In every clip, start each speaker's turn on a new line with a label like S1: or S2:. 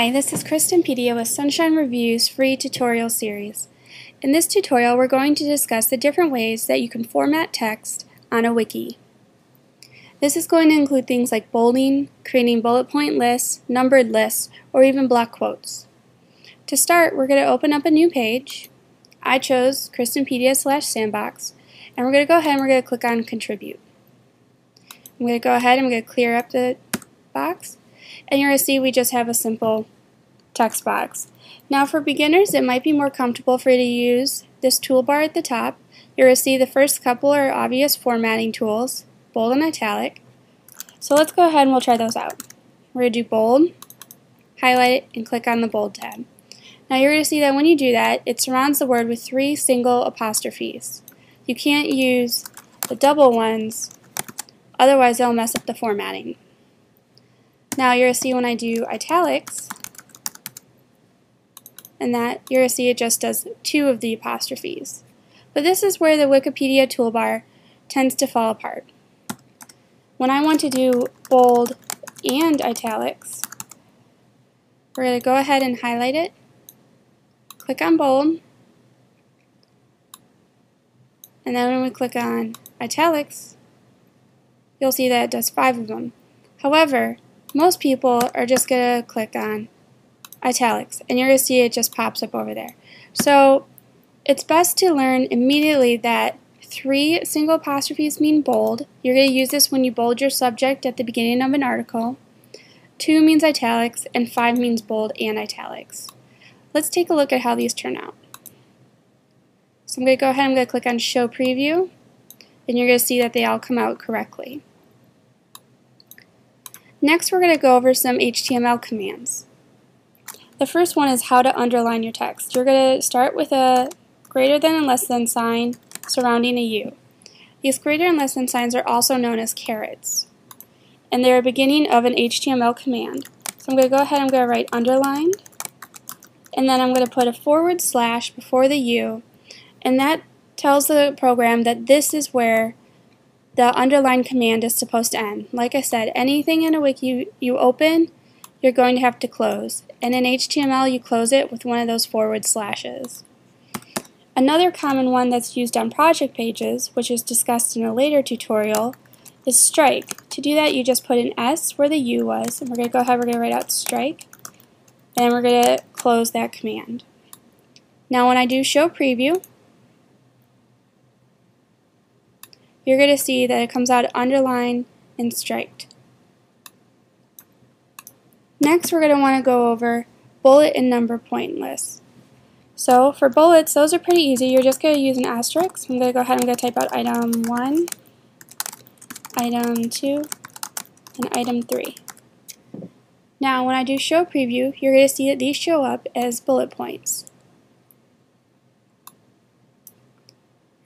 S1: Hi, this is Kristin Pedia with Sunshine Review's free tutorial series. In this tutorial, we're going to discuss the different ways that you can format text on a wiki. This is going to include things like bolding, creating bullet point lists, numbered lists, or even block quotes. To start, we're going to open up a new page. I chose KristinPedia slash sandbox, and we're going to go ahead and we're going to click on Contribute. I'm going to go ahead and I'm going to clear up the box and you're going to see we just have a simple text box. Now for beginners it might be more comfortable for you to use this toolbar at the top. You're going to see the first couple are obvious formatting tools, bold and italic. So let's go ahead and we'll try those out. We're going to do bold, highlight it, and click on the bold tab. Now you're going to see that when you do that, it surrounds the word with three single apostrophes. You can't use the double ones, otherwise they'll mess up the formatting. Now you're going to see when I do italics, and that you're going to see it just does two of the apostrophes. But this is where the Wikipedia toolbar tends to fall apart. When I want to do bold and italics, we're going to go ahead and highlight it, click on bold, and then when we click on italics, you'll see that it does five of them. However, most people are just going to click on italics and you're going to see it just pops up over there. So it's best to learn immediately that three single apostrophes mean bold. You're going to use this when you bold your subject at the beginning of an article. Two means italics and five means bold and italics. Let's take a look at how these turn out. So I'm going to go ahead and I'm going to click on show preview and you're going to see that they all come out correctly. Next, we're going to go over some HTML commands. The first one is how to underline your text. You're going to start with a greater than and less than sign surrounding a U. These greater and less than signs are also known as carets, and they're a beginning of an HTML command. So I'm going to go ahead and to write underlined, and then I'm going to put a forward slash before the U, and that tells the program that this is where the underline command is supposed to end. Like I said, anything in a wiki you, you open, you're going to have to close. And in HTML, you close it with one of those forward slashes. Another common one that's used on project pages, which is discussed in a later tutorial, is strike. To do that, you just put an S where the U was, and we're going to go ahead, we're going to write out strike, and we're going to close that command. Now when I do show preview, you're going to see that it comes out underlined and striped. Next, we're going to want to go over bullet and number point lists. So for bullets, those are pretty easy. You're just going to use an asterisk. I'm going to go ahead and to type out item 1, item 2, and item 3. Now, when I do show preview, you're going to see that these show up as bullet points.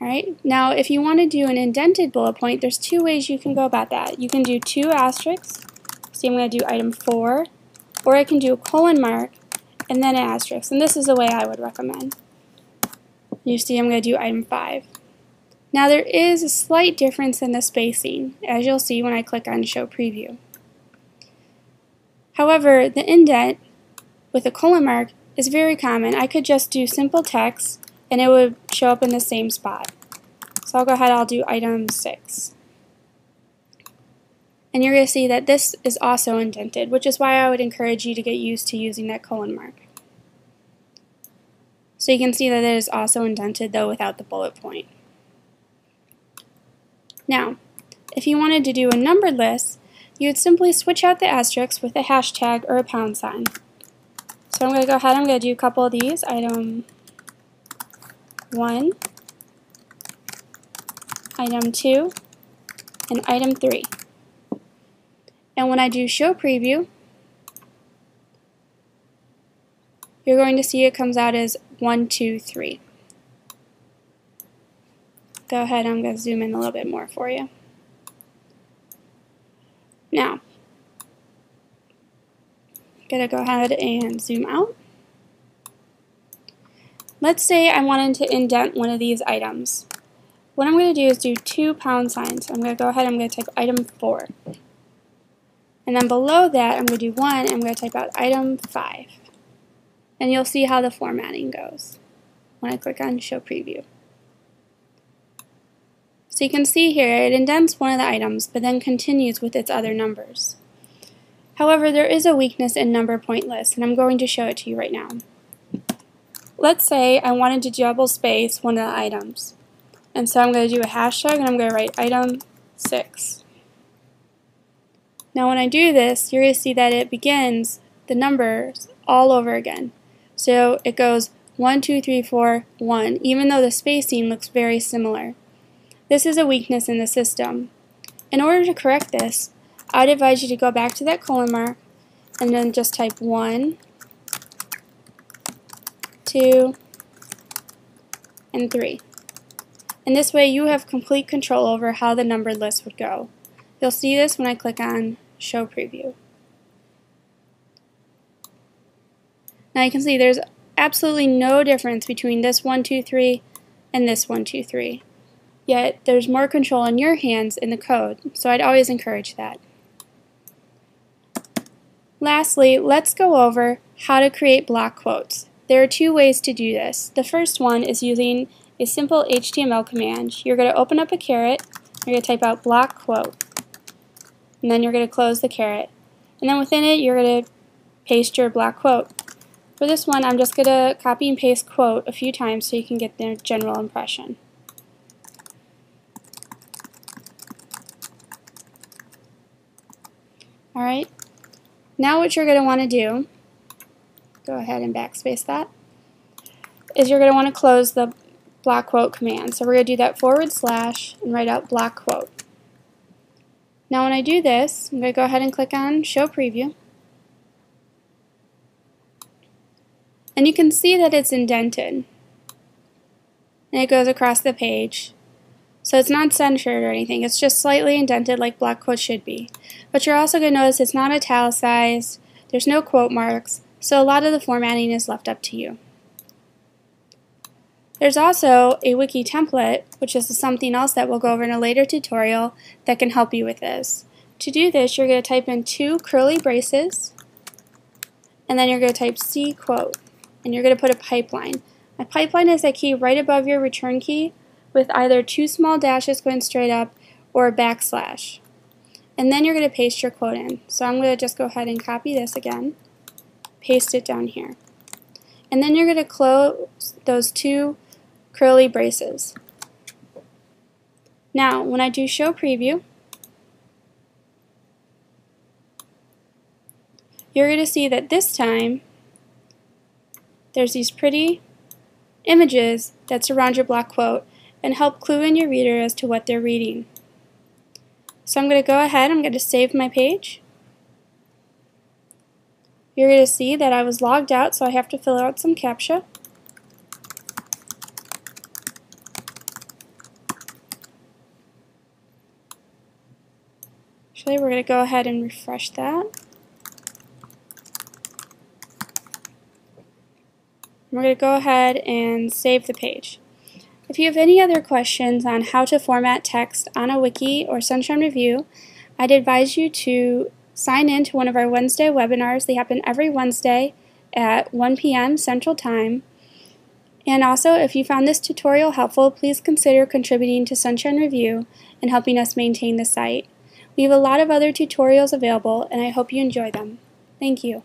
S1: Alright, now if you want to do an indented bullet point, there's two ways you can go about that. You can do two asterisks, see I'm going to do item 4, or I can do a colon mark and then an asterisk, and this is the way I would recommend. You see I'm going to do item 5. Now there is a slight difference in the spacing, as you'll see when I click on Show Preview. However, the indent with a colon mark is very common. I could just do simple text and it would show up in the same spot. So I'll go ahead, I'll do item 6. And you're going to see that this is also indented, which is why I would encourage you to get used to using that colon mark. So you can see that it is also indented, though without the bullet point. Now, if you wanted to do a numbered list, you would simply switch out the asterisk with a hashtag or a pound sign. So I'm going to go ahead, I'm going to do a couple of these, item 1, item 2, and item 3. And when I do show preview, you're going to see it comes out as 1, 2, 3. Go ahead, I'm going to zoom in a little bit more for you. Now, I'm going to go ahead and zoom out. Let's say I wanted to indent one of these items. What I'm going to do is do two pound signs. I'm going to go ahead and I'm going to type item 4. And then below that, I'm going to do 1, and I'm going to type out item 5. And you'll see how the formatting goes when I click on Show Preview. So you can see here, it indents one of the items, but then continues with its other numbers. However, there is a weakness in number point lists, and I'm going to show it to you right now. Let's say I wanted to double space one of the items. And so I'm going to do a hashtag, and I'm going to write item 6. Now when I do this, you're going to see that it begins the numbers all over again. So it goes 1, 2, 3, 4, 1, even though the spacing looks very similar. This is a weakness in the system. In order to correct this, I'd advise you to go back to that colon mark and then just type 1, 2, and 3. And this way you have complete control over how the numbered list would go. You'll see this when I click on Show Preview. Now you can see there's absolutely no difference between this 1, 2, 3 and this 1, 2, 3. Yet there's more control in your hands in the code, so I'd always encourage that. Lastly, let's go over how to create block quotes. There are two ways to do this. The first one is using a simple HTML command. You're going to open up a caret, you're going to type out block quote, and then you're going to close the caret. And then within it, you're going to paste your block quote. For this one, I'm just going to copy and paste quote a few times so you can get the general impression. Alright, now what you're going to want to do, go ahead and backspace that, is you're going to want to close the block quote command. So we're going to do that forward slash and write out block quote. Now when I do this, I'm going to go ahead and click on Show Preview. And you can see that it's indented. And it goes across the page. So it's not censored or anything, it's just slightly indented like block quote should be. But you're also going to notice it's not italicized, there's no quote marks, so a lot of the formatting is left up to you. There's also a wiki template, which is something else that we'll go over in a later tutorial that can help you with this. To do this, you're going to type in two curly braces, and then you're going to type C quote, and you're going to put a pipeline. A pipeline is a key right above your return key with either two small dashes going straight up or a backslash. And then you're going to paste your quote in. So I'm going to just go ahead and copy this again, paste it down here. And then you're going to close those two curly braces. Now, when I do show preview, you're going to see that this time there's these pretty images that surround your block quote and help clue in your reader as to what they're reading. So I'm going to go ahead, I'm going to save my page. You're going to see that I was logged out, so I have to fill out some CAPTCHA. Actually, we're going to go ahead and refresh that. We're going to go ahead and save the page. If you have any other questions on how to format text on a wiki or Sunshine Review, I'd advise you to sign in to one of our Wednesday webinars. They happen every Wednesday at 1 p.m. Central Time. And also, if you found this tutorial helpful, please consider contributing to Sunshine Review and helping us maintain the site. We have a lot of other tutorials available, and I hope you enjoy them. Thank you.